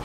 っ